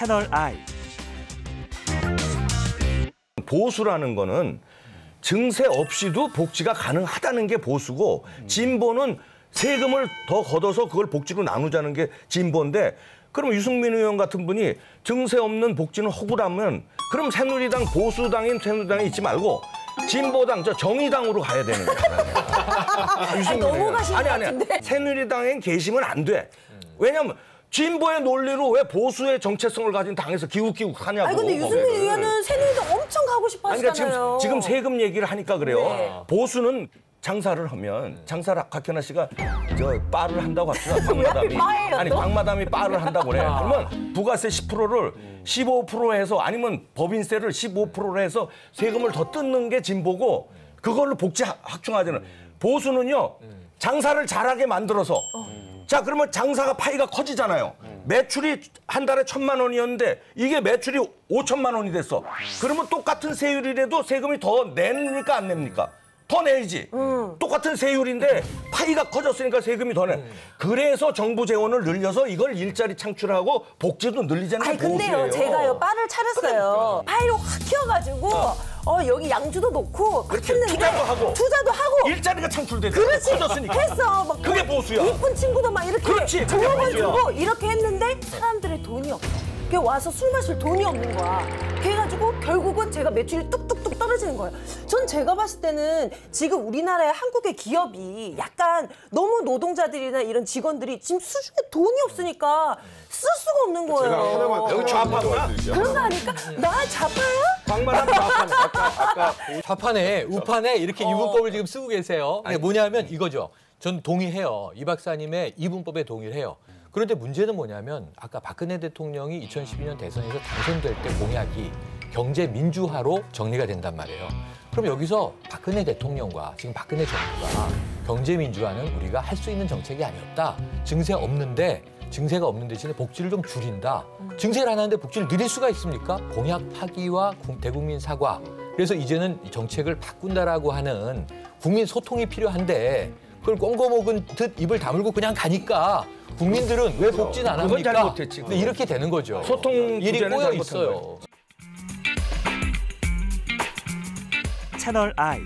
채널 I. 보수라는 거는 증세 없이도 복지가 가능하다는 게 보수고 진보는 세금을 더 걷어서 그걸 복지로 나누자는 게 진보인데 그럼 유승민 의원 같은 분이 증세 없는 복지는 허구라면 그럼 새누리당 보수당인 새누리당에 있지 말고 진보당 저 정의당으로 가야 되는 거야. 유승민 너무 의원. 가신 아니 것 아니. 새누리당엔 계시면 안 돼. 왜냐면 진보의 논리로 왜 보수의 정체성을 가진 당에서 기웃기웃 하냐고. 아니 근데 유승민 의원은 새누리당 엄청 가고 싶어 아니, 그러니까 하시잖아요. 지금, 지금 세금 얘기를 하니까 그래요. 네. 보수는 장사를 하면 장사를 박현아 씨가 저 바를 한다고 합시다. 광마담이 아니 또? 광마담이 바를 한다고 그래. 그러면 부가세 10%를 15% 해서 아니면 법인세를 15%로 해서 세금을 더 뜯는 게 진보고 그걸로 복지 하- 확충하자는 보수는요. 장사를 잘하게 만들어서 자 그러면 장사가 파이가 커지잖아요. 매출이 한 달에 천만 원이었는데 이게 매출이 오천만 원이 됐어. 그러면 똑같은 세율이라도 세금이 더 냅니까 안 냅니까? 더 내야지. 똑같은 세율인데 파이가 커졌으니까 세금이 더 내. 그래서 정부 재원을 늘려서 이걸 일자리 창출하고 복지도 늘리자는 게 아니 근데요 보수예요. 제가요 바를 차렸어요. 파이로 확 키워가지고 어. 여기 양주도 놓고 그렇지, 했는데 투자도 하고. 투자도 하고 일자리가 창출되잖아. 그렇지 커졌으니까. 했어 막 그게 보수야. 이쁜 친구도 막 이렇게 그렇지, 그게 보수야. 주고 이렇게 했는데 사람들의 돈이 없어. 그게 와서 술 마실 돈이 없는 거야. 그래가지고 결국은 제가 매출이 뚝뚝뚝 떨어지는 거예요. 전 제가 봤을 때는 지금 우리나라의 한국의 기업이 약간 너무 노동자들이나 이런 직원들이 지금 수중에 돈이 없으니까 쓸 수가 없는 거예요. 제가 하나만 여기 좌파구나. 그런 거 아닐까? 나 자파야? 광마담 좌파. 좌판에 우판에 이렇게 이분법을 지금 쓰고 계세요. 근데 뭐냐면 이거죠. 전 동의해요. 이 박사님의 이분법에 동의를 해요. 그런데 문제는 뭐냐면 아까 박근혜 대통령이 2012년 대선에서 당선될 때 공약이 경제 민주화로 정리가 된단 말이에요. 그럼 여기서 박근혜 대통령과 지금 박근혜 정부가 경제 민주화는 우리가 할 수 있는 정책이 아니었다. 증세 없는데 증세가 없는 대신에 복지를 좀 줄인다. 증세를 안 하는데 복지를 늘릴 수가 있습니까? 공약 파기와 국- 대국민 사과. 그래서 이제는 이 정책을 바꾼다라고 하는 국민 소통이 필요한데 그걸 꽁거먹은 듯 입을 다물고 그냥 가니까 국민들은 왜 복지는 안 그건 합니까? 잘못했지, 근데 이렇게 되는 거죠. 소통 일이 꼬여 있어요. 거예요. 채널 I.